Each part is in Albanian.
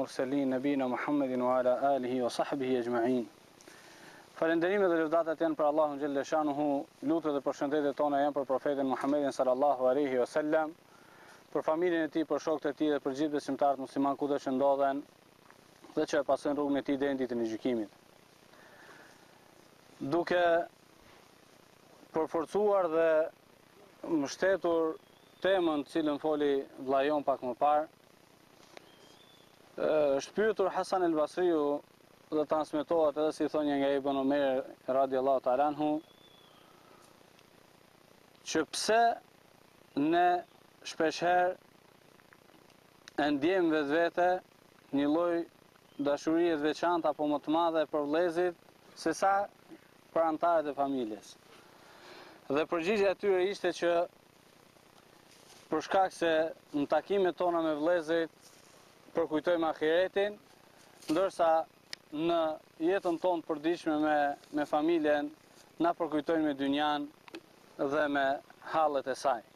murselin nabina Muhammedin wa ala alihi wa sahbihi ajma'in. Falënderimet dhe lëvdatat janë për Allahun xhelle shanuhu, lutjet dhe përshëndetjet tona janë për profetin Muhammedin sallallahu alaihi wasallam, për familjen e tij, për shokët e tij dhe për gjithë besimtarët muslimanë kudo që ndodhen dhe që e pasojnë rrugën e tij deri në ditën e gjykimit. Duke përforcuar dhe mbështetur temën të cilën foli vllai jonë pak më parë. Është pyetur Hasan el Basriu dhe transmetohet edhe si thënie nga Ibn Omer radiallahu ta'ala anhu që pse ne shpeshherë E ndjejmë në vetvete një lloj dashurie të veçantë apo më të madhe për vëllezërit se sa për anëtarët e familjes. Dhe përgjigja e tyre ishte që për shkak se në takimet tona me vëllezërit përkujtojmë ahiretin, ndërsa në jetën tonë të përditshme me me familjen na përkujtojnë me dynjan dhe me hallet e saj.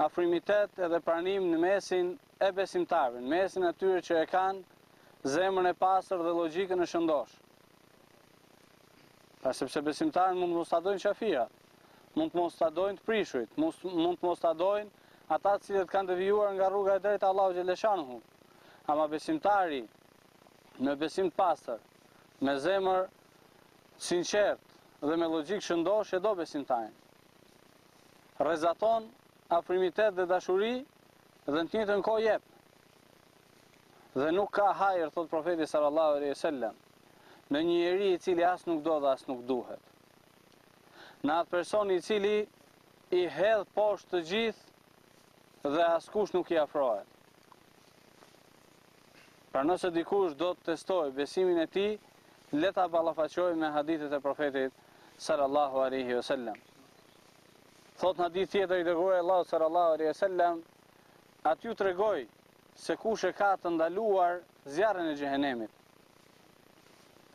afrimitet edhe pranim në mesin e besimtarëve, në mesin e atyre që e kanë zemrën e pastër dhe logjikën e shëndoshë. Pra sepse besimtarin mund të mos ta dojnë qafirat, mund të mos ta dojnë të prishurit, mund të mos ta dojnë ata të cilët kanë devijuar nga rruga e drejtë e Allahut xhelle shanuhu. Ama besimtari me besim të pastër, me zemër të sinqertë dhe me logjikë të shëndoshë e do besimtarin. rrezaton afrimitet dhe dashuri dhe në të njëjtën kohë jep. Dhe nuk ka hajër, thotë profeti sallallahu alaihi wasallam, në një njeri i cili as nuk do dhe as nuk duhet. Në atë person i cili i hedh poshtë të gjithë dhe askush nuk i afrohet. Pra nëse dikush do të testojë besimin e tij, le ta ballafaqojë me hadithet e profetit sallallahu alaihi wasallam. Thotë në hadith tjetër i dërguari i Allahut sallallahu alaihi wasallam, A t'ju tregoj se kush e ka të ndaluar zjarrin e xhehenemit?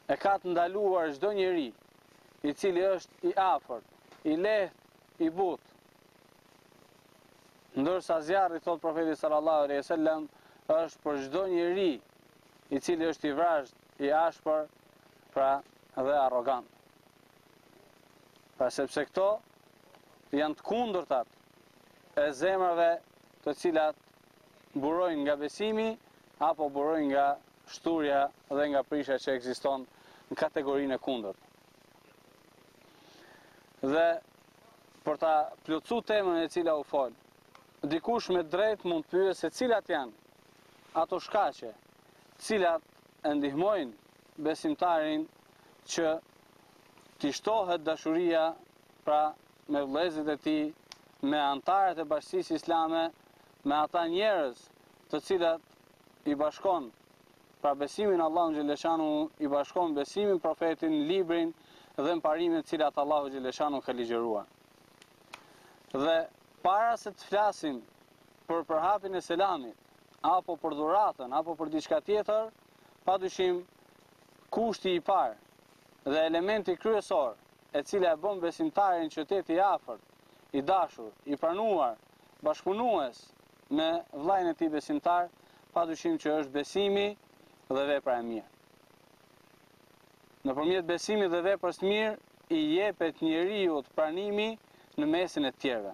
E ka të ndaluar çdo njeri i cili është i afërt, i lehtë, i butë. Ndërsa zjarri thotë profeti sallallahu alaihi wasallam është për çdo njeri i cili është i vrazhdë, i ashpër, pra dhe arrogant. Pra sepse këto janë të kundërtat e zemrave të cilat burojnë nga besimi apo burojnë nga shthurja dhe nga prishja që ekziston në kategorinë e kundërt. Dhe për ta plotësuar temën e cila u fol, dikush me të drejtë mund të pyesë se cilat janë ato shkaqe, të cilat e ndihmojnë besimtarin që t'i shtohet dashuria pra me vëllezërit e tij, me anëtarët e bashkësisë islame, me ata njerëz të cilat i bashkon pra besimi në Allahun xheleshanu i bashkon besimi në profetin, librin dhe në parimet të cilat Allahu xheleshanu ka ligjëruar. Dhe para se të flasim për përhapjen e selamit, apo për dhuratën, apo për diçka tjetër, Padyshim, kushti i parë dhe elementi kryesor, e cila e bën besimtarin që të jetë i afërt, i dashur, i pranuar, bashkëpunues me vëllanë e tij besimtar, padyshim që është besimi dhe vepra e mirë. Nëpërmjet besimit dhe veprës së mirë, i jepet njeriut pranimi në mesin e të tjerëve.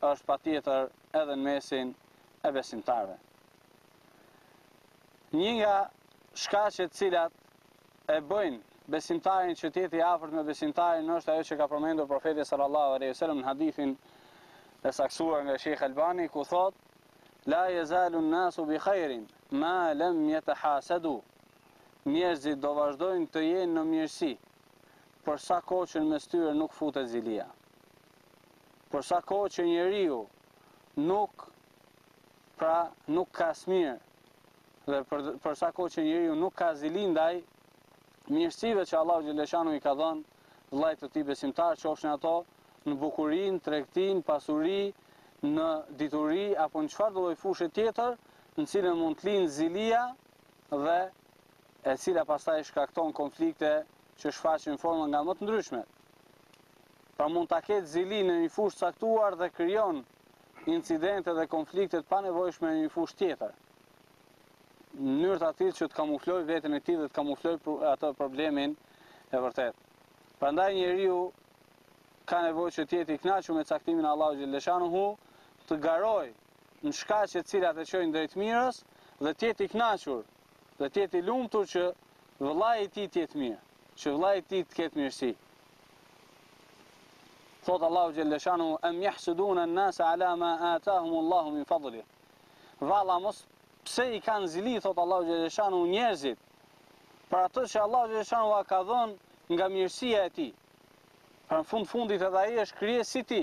është patjetër edhe në mesin e besimtarëve. Një nga shkaqet të cilat e bëjnë besimtarin që të jetë i afërt me besimtarin është ajo që ka përmendur profeti sallallahu aleyhi sallam në hadithin e saktësuar nga Shejh Albani ku thotë La jezalun nasu bi khajrin ma lem jetehasedu njerëzit do vazhdojnë të jenë në mirësi për sa kohë që mes tyre nuk futet zilia Për sa kohë që njeriu nuk pra nuk ka smirë dhe për, për sa kohë që njeriu nuk ka zili ndaj mirësive që Allahu xheleshanu i ka dhënë vëllait të tij besimtar, qofshin ato në bukuri, në tregti, në pasuri, në dituri apo në çfarëdo lloj fushe tjetër, në të cilën mund të lindë zilia dhe e cila pastaj shkakton konflikte që shfaqen në forma nga më të ndryshmet. Pra mund ta ketë zili në një fushë të caktuar dhe krijon incidente dhe konflikte të panevojshme në një fushë tjetër. Në mënyrë të atillë që të kamuflojë veten e tij dhe të kamuflojë atë problemin e vërtetë. Prandaj njeriu ka nevojë që të jetë i kënaqur me caktimin e Allahu xhelleshanuhu, të garojë në shkaqe të cilat e çojnë drejt mirës dhe të jetë i kënaqur dhe të jetë i lumtur që vëllai i tij të jetë mirë, që vëllai i tij të ketë mirësi. Thot Allahu xhele shanuhu, em jahsudunen-nasa ala ma atahum Allahu min fadli. Vallë mos, pse i kanë zili, thot Allahu xhele shanuhu, njerëzit, për atë që Allahu xhele shanuhu ua ka dhënë nga mirësia e tij. Por në fund fundit edhe ai është krijesë si ti,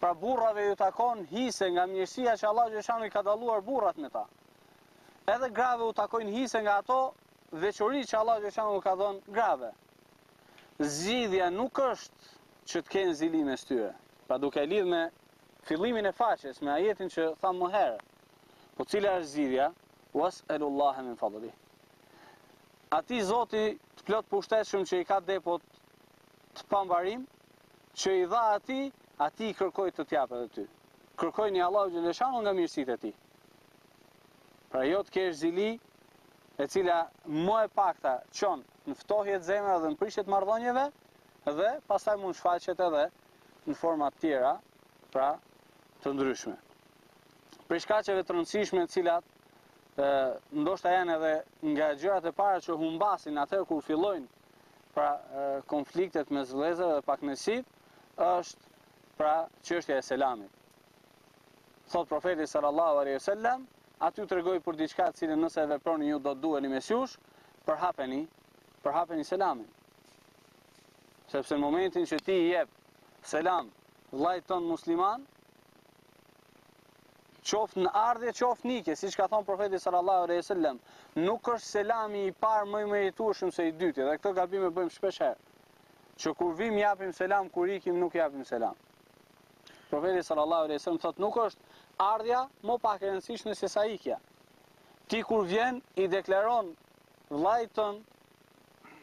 Pra burrave ju takon hise nga mirësia që Allahu xhele shanuhu i ka dalluar burrat me ta. Edhe grave u takojnë hise nga ato veçori që Allahu xhele shanuhu u ka dhënë grave. Zgjidhja nuk është që të kenë zili mes tyre. Pra duke e lidh me fillimin e faqes, me ajetin që thamë më herët. Po cila është zgjidhja? Was'elullaha min fadlihi. Atij Zoti të plotpushtetshëm që i ka depot të pambarim, që i dha atij, atij kërkoji të të jap edhe ty. Kërkojini Allahut xhele shanuhu nga mirësitë e tij. Pra jo të kesh zili e cila më e pakta çon në ftohje të zemrave dhe në prishje të marrëdhënieve dhe pastaj mund shfaqet edhe në forma të tjera, pra të ndryshme. Prej shkaqeve të rëndësishme të cilat ndoshta janë edhe nga gjërat e para që humbasin atëherë kur fillojnë pra konfliktet mes vëllezërve dhe pakënaqësitë, është pra çështja e selamit. Thot profeti sallallahu alaihi wasallam, a t'ju tregoj për diçka të cilën nëse e veproni ju do të duheni mes jush, përhapeni, përhapeni selamin. Sepse në momentin që ti i jep selam vllajt ton musliman, Qoftë në ardhje, qoftë në ikje, siç ka thënë profeti sallallahu alejhi wasallam, nuk është selami i parë më i meritueshëm se i dyti, edhe këtë gabim e bëjmë shpeshherë. Që kur vim japim selam, kur ikim nuk japim selam. Profeti sallallahu alejhi wasallam thotë nuk është ardhja më pak e rëndësishme se sa ikja. Ti kur vjen i deklaron vllajt tënd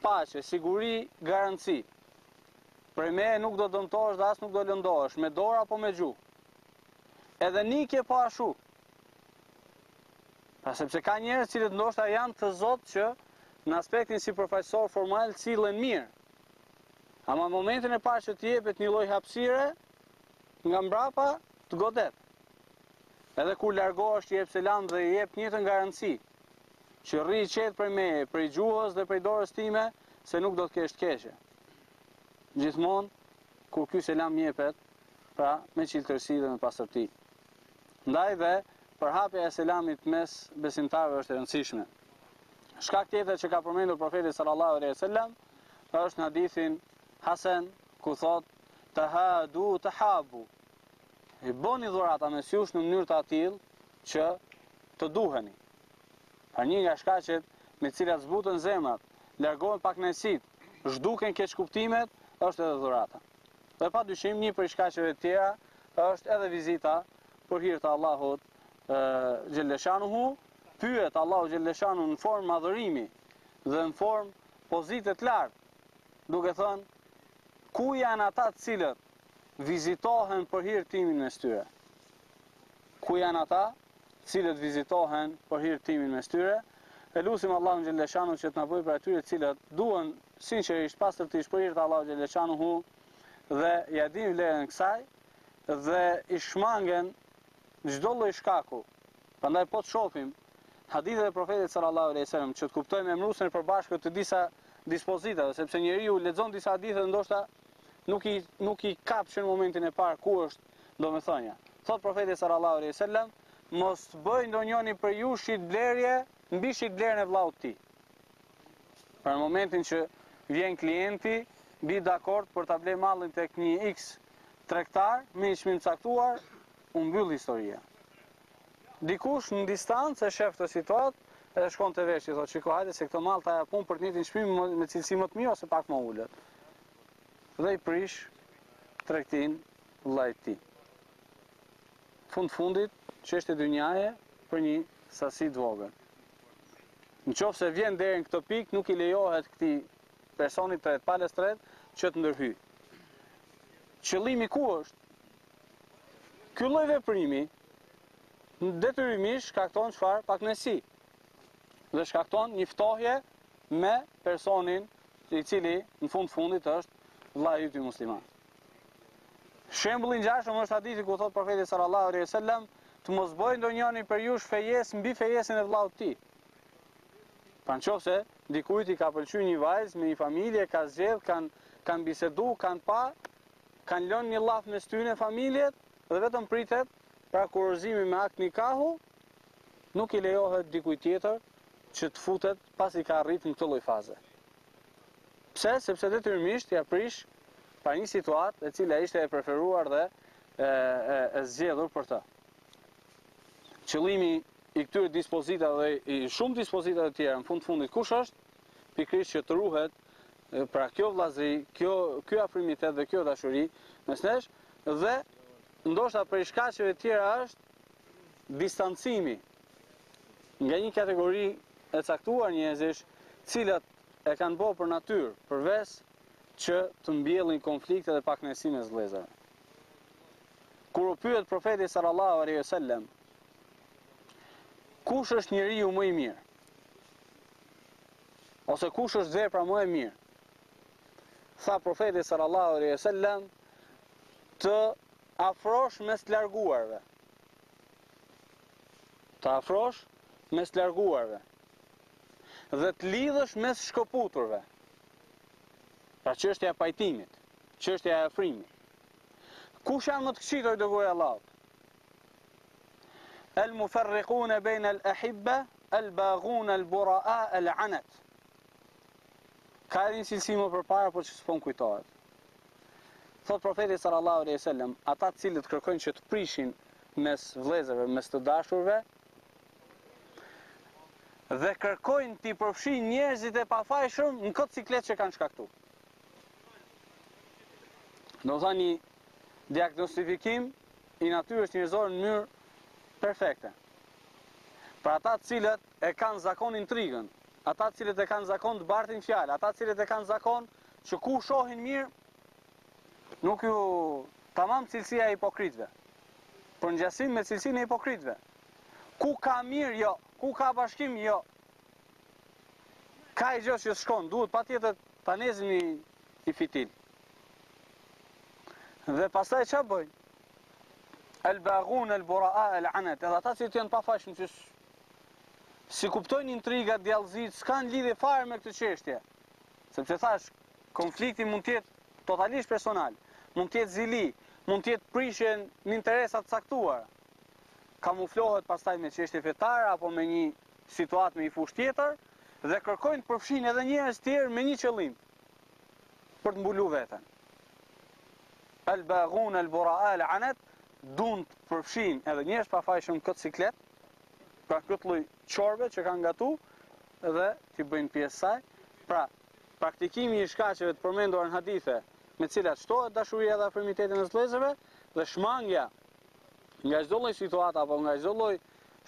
paqe, siguri, garanci. Prej meje nuk do dëmtohesh dhe as nuk do lëndohesh, me dorë apo me gjuhë. Edhe në ikje po ashtu. Pra sepse ka njerëz të cilët ndoshta janë të zot që në aspektin sipërfaqësor formal sillen mirë. Ama në momentin e parë që të jepet një lloj hapësire, nga mbrapa të godet. Edhe kur largohesh ti jep selam dhe i jep të njëjtën garanci, që rri i qetë prej meje, prej gjuhës dhe prej dorës time, se nuk do të kesh të keqe. gjithmonë kur ky selam jepet, pra me çiltërsi dhe me pastërti. Ndaj dhe përhapja e selamit mes besimtarëve është e rëndësishme. Shkak tjetër që ka përmendur profeti sallallahu alejhi ve sellem është në hadithin hasen ku thotë tahadu tahabu. I bëni dhurata mes jush në mënyrë të atillë që të duheni. Pra një nga shkaqet me cilat zbuten zemrat, largohen pakënaqësitë, zhduken keqkuptimet është edhe dhurata. Dhe pa dyshim një prej shkaqeve të tjera është edhe vizita për hir të Allahut xhelleshanuhu, pyet Allahu xhelleshanuhu në formë madhërimi dhe në formë pozite të lartë, duke thënë, ku janë ata të cilët vizitohen për hir timin mes tyre. ku janë ata të cilët vizitohen për hir timin mes tyre. E lusim Allahun xhelleshanuhu që të na bëjë prej atyre të cilët duhen sinqerisht pastërtish për hir të Allahut xhelleshanuhu dhe ia dinë vlerën kësaj dhe i shmangen çdo lloj shkaku. Prandaj po të shofim hadithet e profetit sallallahu alaihi wasallam që të kuptojmë emëruesin e përbashkët të disa dispozitave, sepse njeriu lexon disa hadithe ndoshta nuk i nuk i kap që në momentin e parë ku është domethënia. Thotë Profeti sallallahu alejhi ve sellem, mos bëjë ndonjëri prej jush shitblerje mbi shitblerjen e vëllaut të tij. Pra në momentin që vjen klienti, bi dakord për ta blerë mallin tek një X tregtar me një çmim të caktuar, u mbyll historia. Dikush në distancë e shef këtë situatë dhe shkon te veshi, i thotë, "Shiko, hajde se këtë mall ta japun për të njëjtin çmim me cilësi më të mirë ose pak më të ulët." Dhe i prish tregtinë vëllait të tij. Fund fundit, çështje dynjaje për një sasi të vogël. Në qoftë se vjen deri në këtë pikë, nuk i lejohet këtij personit të palës së tretë që të ndërhyjë. Qëllimi ku është? Ky lloj veprimi detyrimisht shkakton çfarë, pakënaqësi dhe shkakton një ftohje me personin i cili në fund fundit është vëllai yt musliman. Shembulli i ngjashëm është hadithi ku thotë profeti sallallahu alejhi wasallam, të mos bëjë ndonjëri prej jush fejesë mbi fejesën e vëllaut të tij. Pra në qoftë se dikujt i ka pëlqyer një vajzë me një familje, ka zgjedh, kanë kanë bisedu, kanë pa, kanë lënë një llaf mes tyre familjet dhe vetëm pritet pra kurorëzimi me akt nikahu, nuk i lejohet dikujt tjetër që të futet pasi ka arritur në këtë lloj faze. Pse? Sepse detyrimisht ja prish pa një situatë e cila ishte e preferuar dhe e, e, e zgjedhur për të. Qëllimi i këtyre dispozitave dhe i shumë dispozitave të tjera në fund fundit kush është? Pikërisht që të ruhet pra kjo vllazëri, kjo ky afrimitet dhe kjo dashuri mes nesh dhe ndoshta prej shkaqeve të tjera është distancimi Nga një kategori e caktuar njerëzish, të cilat e kanë bërë për natyrë, për ves që të mbjellin konflikte dhe pakënaqësi mes vëllezërve. Kur u pyet Profeti sallallahu alejhi ve sellem, kush është njeriu më i mirë? Ose kush është vepra më e mirë? Tha Profeti sallallahu alejhi ve sellem, të afrosh mes të larguarve. Të afrosh mes të larguarve dhe të lidhësh mes të shkëputurve. Pra çështja e pajtimit, çështja e afrimit. Kush janë më të këqit o dërguar i Allahut? El mufarriqun bain al ahibba al baghun al buraa al anat. Ka edhe një cilësi më përpara por që s'po m'kujtohet. Thotë Profeti sallallahu alejhi ve sellem, ata të cilët kërkojnë që të prishin mes vëllezërve, mes të dashurve, dhe kërkojnë t'i përfshijnë njerëzit e pafajshëm në këtë siklet që kanë shkaktuar. Domethënë një diagnostifikim i natyrës njerëzore në mënyrë perfekte. Pra ata të cilët E kanë zakon intrigën. Ata të cilët e kanë zakon të bartin fjalë. Ata të cilët e kanë zakon që ku shohin mirë, nuk ju tamam cilësia e hipokritëve. Përngjasim me cilësinë e hipokritëve. Ku ka mirë, jo. Ku ka bashkim, jo. Ka një gjë që shkon, duhet patjetër të ndezin një fitil. Dhe pastaj ça bëjnë? El bagun, el bura, el anet. Edhe ata të cilët janë të pafajshëm që S'i kuptojnë intrigat djallëzitë s'kanë lidhje fare me këtë çështje. Sepse thashë, konflikti mund të jetë totalisht personal, mund të jetë zili, mund të jetë prishje në interesa të caktuara. Kamuflohet pastaj me çështje fetare apo me një situatë me një fushë tjetër dhe kërkojnë të përfshijnë edhe njerëz të tjerë me një qëllim për të mbuluar veten. Al-baghun al-bura'a al-anat duan të përfshijnë edhe njerëz të pafajshëm në këtë siklet, pra këtë lloj çorbe që kanë gatu dhe t'i bëjnë pjesë të saj, pra praktikimi i shkaqeve të përmendura në hadithe, me cilat shtohet dashuria dhe afërmiteti mes vëllezërve dhe shmangja nga çdo lloj situata apo nga çdo lloj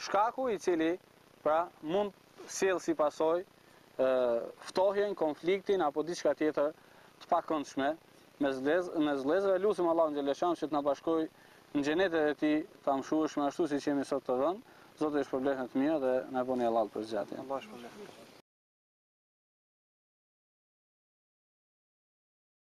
shkaku i cili pra mund sjell si pasojë ftohjen, konfliktin apo diçka tjetër të pakëndshme Mes vëllezërve e lusim Allahun xheleshanuhu që të na bashkojë në xhenetet e tij të amshueshme ashtu siç jemi sot të dhënë. Zoti ju shpërbleftë me të mirë dhe na bëni halal për zgjatjen. Allah shpërbleftë.